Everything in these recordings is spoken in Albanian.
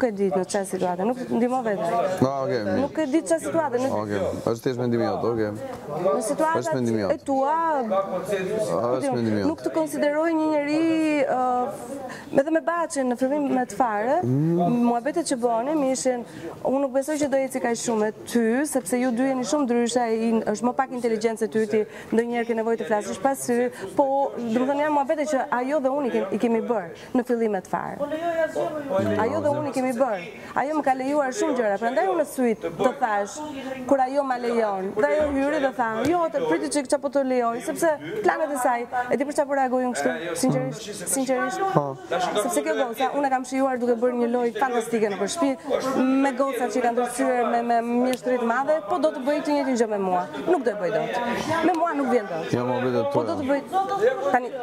Nuk e di në çfarë situate, nuk ndihmo vetë. Po, oke. Nuk e di çfarë situate. Oke, është thjesht mendimi jot, oke. Në situatë e tua, nuk të konsideroj një njeri, edhe me Bacin në fillim me të fare, muhabetet që bëni, më ishin, unë nuk besoj që do ecë kaq shumë me ty, sepse ju dy jeni shumë ndryshe, është më pak inteligjente se ty, ti ndonjëherë ke nevoj të flasësh pas sy, po, domethënë muhabetet që ajo dhe unë i kemi bërë. në fillimet fare. Ajo dhe unë i kemi bërë. Ajo më ka lejuar shumë gjëra, prandaj unë në suitë të thashë kur ajo më lejon. Dhe ajo hyri dhe tha, "Jo, të priti çik ça po të lejoj, sepse planet e saj, e di për çfarë po reagoj unë kështu, sinqerisht, sinqerisht, sepse kjo goca, unë e kam shijuar duke bërë një lojë fantastike nëpër shtëpi, me gocat që i ka ndërsyer me me mjeshtri të madhe, po do të bëjë të njëjtin gjë me mua. Nuk do e bëj dot. Me mua nuk vjen dot. Jo, më vjen dot. Po do të bëj tani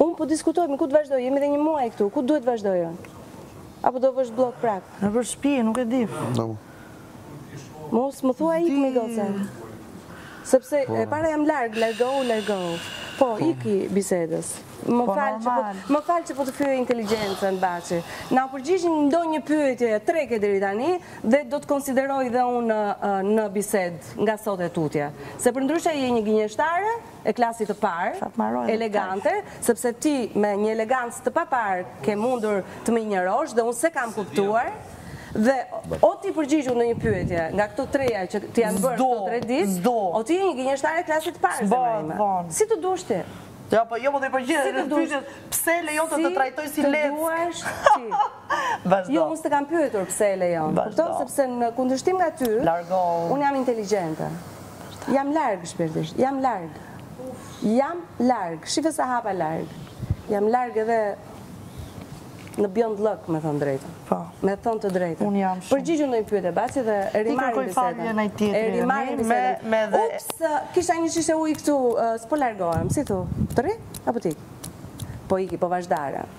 Unë po diskutoj, ku të vazhdoj, jemi dhe një muaj këtu, ku duhet vazhdoj unë? Apo do vësh bllok prapë? Nëpër shpi, nuk e di. Mos më thua ik mi goce. Sepse po. e para jam larg, largohu, largohu. Po, po. iki bisedës. Epo, më fal që, po, fal që po të fyej inteligjencën, Baci. Na përgjigju ndonjë pyetje, tre ke dhe tani, dhe do të konsideroj dhe unë në bisedë nga sot e tutje. Se përndryshe je një gënjeshtare, e klasit të parë, elegante, sepse ti me një elegancë të paparë ke mundur të më injorosh dhe unë s'e kam kuptuar. Dhe o ti përgjigju ndonjë pyetje, nga këto treja që të janë bërë këto tre ditë, o ti je një gënjeshtare e klasit të parë, zemra ime. Si të duash ti? Jo, po jo, po t'i përgjigjesh pyetjes, pse e lejon të të trajtojë si leckë? Si të duash ti? Vazhdo. Jo, unë s'të kam pyetur pse e lejon. Vazhdo. Kupton sepse në kundërshtim nga ty, Largohu. unë jam inteligjente. Jam larg shpirtisht, jam larg. Jam larg, shife sa hapa larg. Jam larg edhe në bjondllëk, me thënë të drejtën. Po. Me thënë të drejtën. Unë jam shumë. Përgjigju ndonjë pyetje Baci dhe e rimarrim bisedën. T'i kërkoj falje ndonjë tjetri. E rimarrim bisedën. Me dhe. Ups, kisha një shishe ujë këtu, s'po largohem. Si thua? Të rri apo të iki? Po iki, po vazhdove.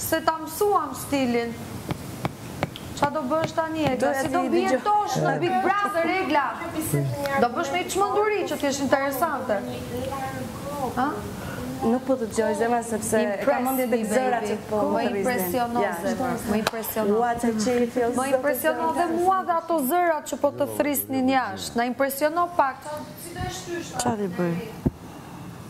Se ta mësuam stilin. Ça do bësh tani Egla, si do mbijetosh në Big Brother Egla, do bësh naj çmenduri që të jesh interesante. Nuk po të dëgjoj zemra sepse e kam mendjen tek zërat që po më thrrisin. Më impresionon zemra, më impresionon. Ua ça qejfi. Më impresionon dhe mua dhe ato zërat që po të thrrisnin jashtë. Na impresiono pak. Ça t'i bëj?